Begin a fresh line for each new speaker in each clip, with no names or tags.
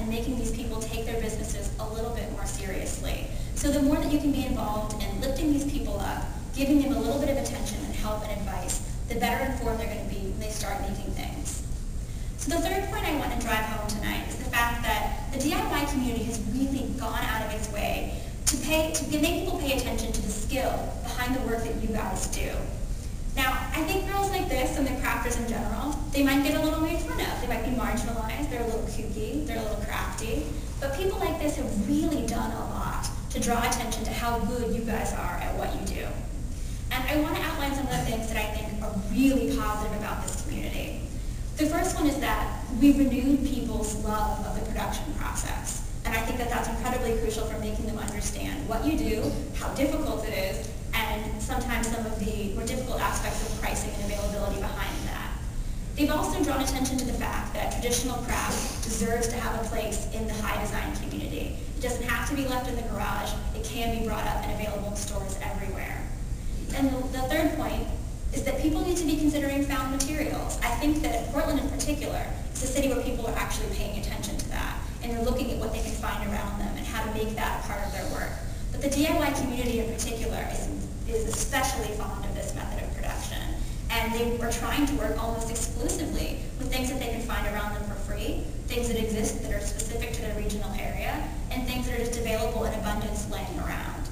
in making these people take their businesses a little bit more seriously. So the more that you can be involved in lifting these people up, giving them a little bit of attention and help and advice, the better informed they're going to be when they start making things. So the third point I want to drive home tonight is the fact that the DIY community has really gone out of its way to, pay, to make people pay attention to the skill behind the work that you guys do. I think girls like this and the crafters in general, they might get a little made fun of. They might be marginalized. They're a little kooky. They're a little crafty. But people like this have really done a lot to draw attention to how good you guys are at what you do. And I want to outline some of the things that I think are really positive about this community. The first one is that we renewed people's love of the production process. And I think that that's incredibly crucial for making them understand what you do, how difficult it is, and sometimes some of the more difficult aspects of pricing and availability behind that. They've also drawn attention to the fact that traditional craft deserves to have a place in the high design community. It doesn't have to be left in the garage. It can be brought up and available in stores everywhere. And the, third point is that people need to be considering found materials. I think that Portland in particular is a city where people are actually paying attention to that and they're looking at what they can find around them and how to make that part of their work. But the DIY community in particular is, is especially fond of this method of production. And they are trying to work almost exclusively with things that they can find around them for free, things that exist that are specific to their regional area, and things that are just available in abundance laying around.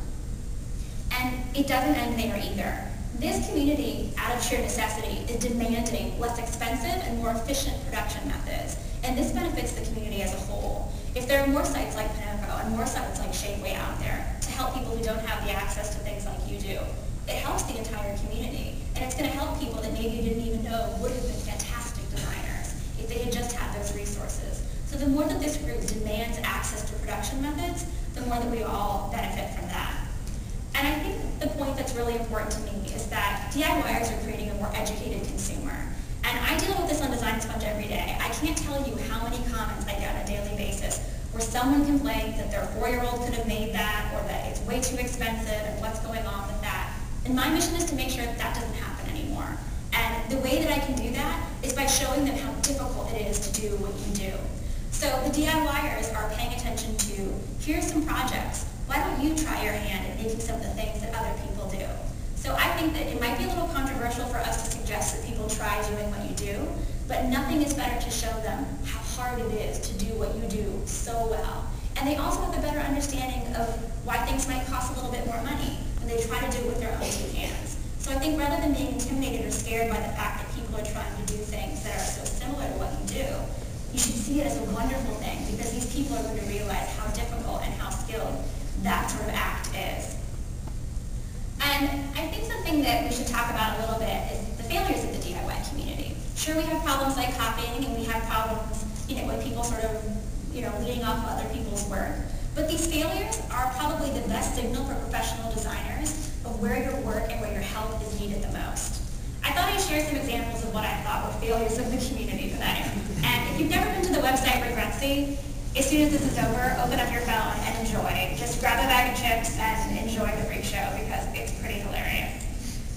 And it doesn't end there either. This community, out of sheer necessity, is demanding less expensive and more efficient production methods. And this benefits the community as a whole. If there are more sites like Ponoko and more sites like Shapeways out there help people who don't have the access to things like you do, it helps the entire community. And it's going to help people that maybe you didn't even know would have been fantastic designers if they had just had those resources. So the more that this group demands access to production methods, the more that we all benefit from that. And I think the point that's really important to me is that DIYers are creating a more educated consumer. And I deal with this on Design Sponge every day. I can't tell you how many comments I get on a daily basis where someone complains that their four-year-old could have made that or that way too expensive and what's going on with that. And my mission is to make sure that that doesn't happen anymore. And the way that I can do that is by showing them how difficult it is to do what you do. So the DIYers are paying attention to, here's some projects why don't you try your hand at making some of the things that other people do? So I think that it might be a little controversial for us to suggest that people try doing what you do, but nothing is better to show them how hard it is to do what you do so well. And they also have a better understanding of why things might cost a little bit more money when they try to do it with their own two hands. So I think rather than being intimidated or scared by the fact that people are trying to do things that are so similar to what you do, you should see it as a wonderful thing because these people are going to realize how difficult and how skilled that sort of act is. And I think something that we should talk about a little bit is the failures of the DIY community. Sure, we have problems like copying, and we have problems, you know, with people sort of, you know, leading off of other people's work. But these failures are probably the best signal for professional designers of where your work and where your help is needed the most. I thought I'd share some examples of what I thought were failures of the community tonight. And if you've never been to the website Regretsy, as soon as this is over, open up your phone and enjoy. Just grab a bag of chips and enjoy the freak show because it's pretty hilarious.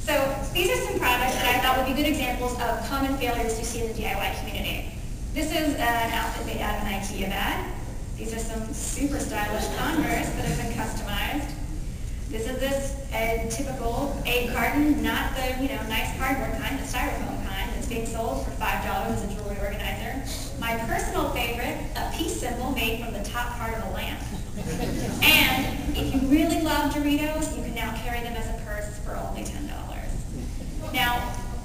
So these are some products that I thought would be good examples of common failures you see in the DIY community. This is an outfit made out of an IKEA bag. These are some super stylish Converse that have been customized. This is this a typical egg carton, not the you know nice cardboard kind, the styrofoam kind. It's being sold for five dollars as a jewelry organizer. My personal favorite, a peace symbol made from the top part of a lamp. and if you really love Doritos, you can now carry them as a purse for only ten dollars. Now,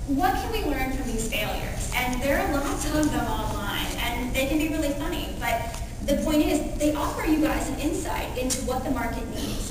what can we learn from these failures? And there are lots of them online, and they can be really funny. But the point is, they offer you guys an insight into what the market needs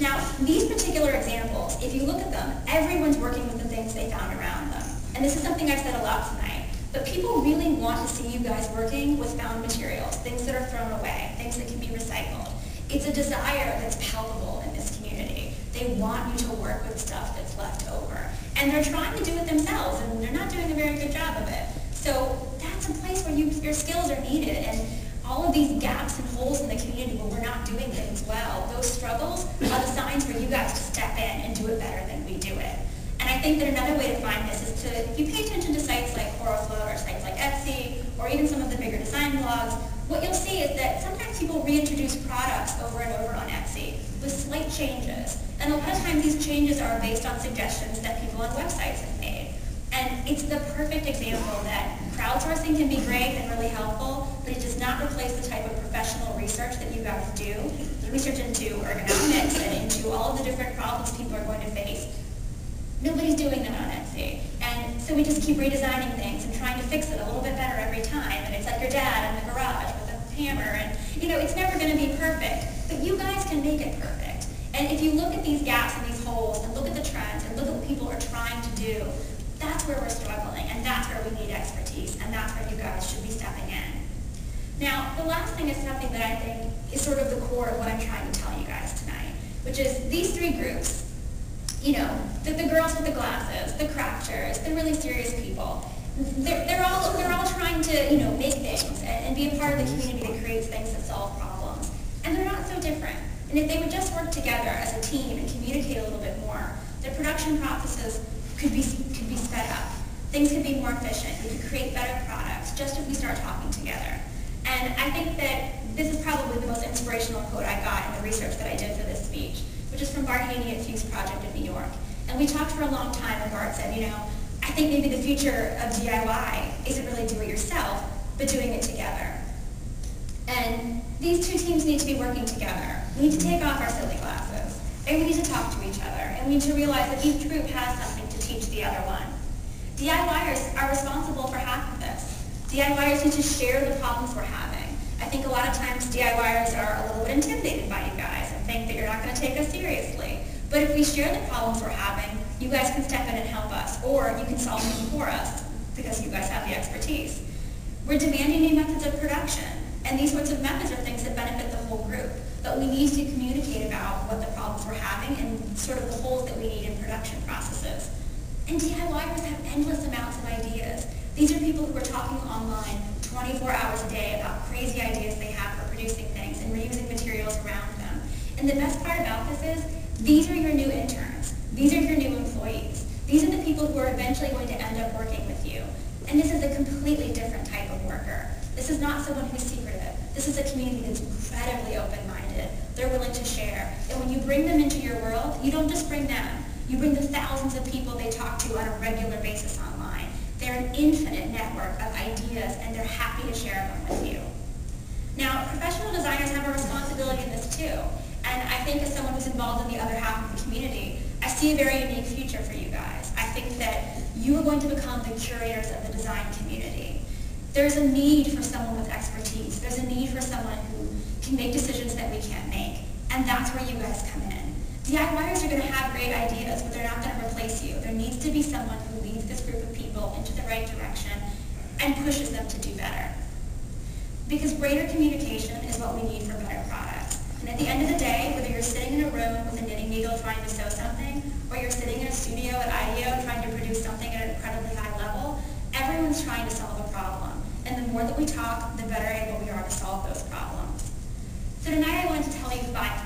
now, these particular examples, if you look at them, everyone's working with the things they found around them. And this is something I've said a lot tonight. But people really want to see you guys working with found materials, things that are thrown away, things that can be recycled. It's a desire that's palpable in this community. They want you to work with stuff that's left over. And they're trying to do it themselves, and they're not doing a very good job of it. So that's a place where you, your skills are needed. And all of these gaps and holes in the community where we're not doing things well, those struggles are the signs for you guys to step in and do it better than we do it. And I think that another way to find this is to, if you pay attention to sites like Horoflow or sites like Etsy, or even some of the bigger design blogs, what you'll see is that sometimes people reintroduce products over and over on Etsy with slight changes. And a lot of times these changes are based on suggestions that people on websites have made. And it's the perfect example that crowdsourcing can be great and really helpful, but it does not replace the type of professional research that you guys do, the research into ergonomics and into all of the different problems people are going to face. Nobody's doing that on Etsy. And so we just keep redesigning things and trying to fix it a little bit better every time. And it's like your dad in the garage with a hammer. And, you know, it's never going to be perfect. But you guys can make it perfect. And if you look at these gaps and these holes and look at the trends and look at what people are trying to do, that's where we're struggling, and that's where we need expertise, and that's where you guys should be stepping in. Now, the last thing is something that I think is sort of the core of what I'm trying to tell you guys tonight, which is these three groups, you know, the, the girls with the glasses, the crafters, the really serious people, they're, they're, all, they're all trying to, you know, make things and, and be a part of the community that creates things that solve problems. And they're not so different. And if they would just work together as a team and communicate a little bit more, their production processes could be, could be sped up. Things could be more efficient. We could create better products just if we start talking together. And I think that this is probably the most inspirational quote I got in the research that I did for this speech, which is from Bart Haney at Fuse Project in New York. And we talked for a long time and Bart said, you know, I think maybe the future of DIY isn't really do it yourself, but doing it together. And these two teams need to be working together. We need to take off our silly glasses, and we need to talk to each other, and we need to realize that each group has something the other one. DIYers are responsible for half of this. DIYers need to share the problems we're having. I think a lot of times DIYers are a little bit intimidated by you guys and think that you're not going to take us seriously. But if we share the problems we're having, you guys can step in and help us, or you can solve them for us because you guys have the expertise. We're demanding new methods of production. And these sorts of methods are things that benefit the whole group. But we need to communicate about what the problems we're having and sort of the holes that we need in production processes. And DIYers have endless amounts of ideas. These are people who are talking online 24 hours a day about crazy ideas they have for producing things and reusing materials around them. And the best part about this is these are your new interns. These are your new employees. These are the people who are eventually going to end up working with you. And this is a completely different type of worker. This is not someone who's secretive. This is a community that's incredibly open-minded. They're willing to share. And when you bring them into your world, you don't just bring them. You bring the thousands of people they talk to on a regular basis online. They're an infinite network of ideas, and they're happy to share them with you. Now, professional designers have a responsibility in this too. And I think as someone who's involved in the other half of the community, I see a very unique future for you guys. I think that you are going to become the curators of the design community. There's a need for someone with expertise. There's a need for someone who can make decisions that we can't make. And that's where you guys come in. DIYers are going to have great ideas, but they're not going to replace you. There needs to be someone who leads this group of people into the right direction and pushes them to do better. Because greater communication is what we need for better products. And at the end of the day, whether you're sitting in a room with a knitting needle trying to sew something, or you're sitting in a studio at IDEO trying to produce something at an incredibly high level, everyone's trying to solve a problem. And the more that we talk, the better able we are to solve those problems. So tonight I wanted to tell you five.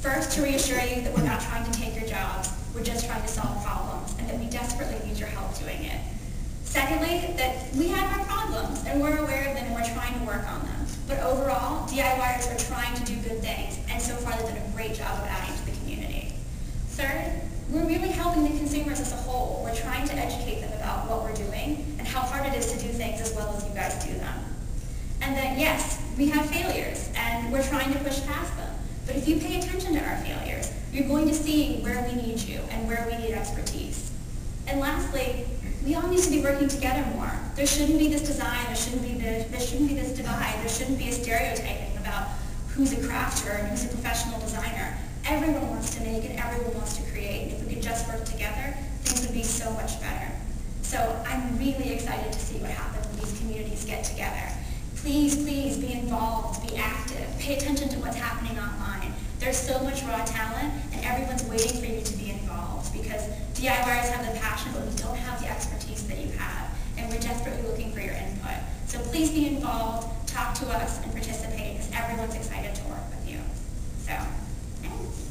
First, to reassure you that we're not trying to take your jobs. We're just trying to solve problems and that we desperately need your help doing it. Secondly, that we have our problems and we're aware of them and we're trying to work on them. But overall, DIYers are trying to do good things and so far they've done a great job of adding to the community. Third, we're really helping the consumers as a whole. We're trying to educate them about what we're doing and how hard it is to do things as well as you guys do them. And that yes, we have failures and we're trying to push past them. But if you pay attention to our failures, you're going to see where we need you and where we need expertise. And lastly, we all need to be working together more. There shouldn't be this design, there shouldn't be this, there shouldn't be this divide, there shouldn't be a stereotyping about who's a crafter and who's a professional designer. Everyone wants to make and everyone wants to create. If we could just work together, things would be so much better. So I'm really excited to see what happens when these communities get together. Please, please be involved, be active, pay attention to what's happening online. There's so much raw talent and everyone's waiting for you to be involved because DIYers have the passion but we don't have the expertise that you have and we're desperately looking for your input. So please be involved, talk to us, and participate because everyone's excited to work with you. So, thanks.